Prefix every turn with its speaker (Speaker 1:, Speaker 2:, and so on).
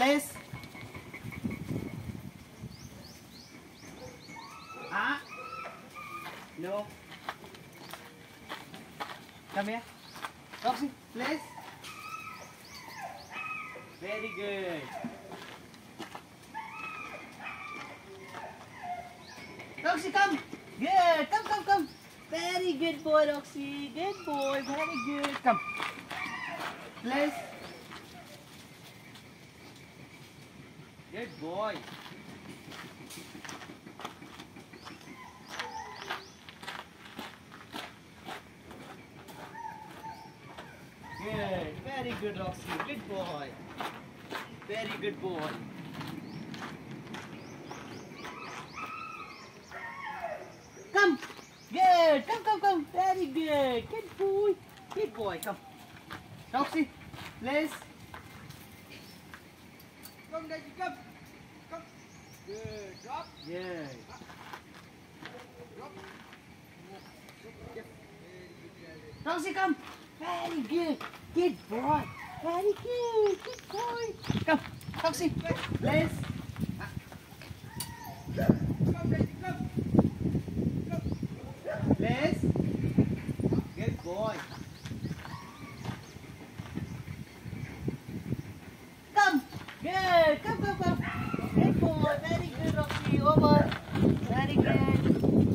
Speaker 1: Place. Ah. No. Come here. Roxy, place. Very good. Roxy, come. Good. Come, come, come. Very good boy, Roxy. Good boy. Very good. Come. Place. Good boy. Good. Very good, Roxy. Good boy. Very good boy. Come. Good. Come, come, come. Very good. Good boy. Good boy. Come. Roxy, please.
Speaker 2: Come, Daddy, come. Come. Good. Drop.
Speaker 1: Good. Ah.
Speaker 2: Drop. Yep.
Speaker 1: Roxy, come. Very good. Good boy. Very good. Good boy. Come. Roxy, please.
Speaker 2: Come, Daddy, come.
Speaker 1: Please. Good boy. Come. Good. Come, come, come. Good boy. Very good, Roxy. Over.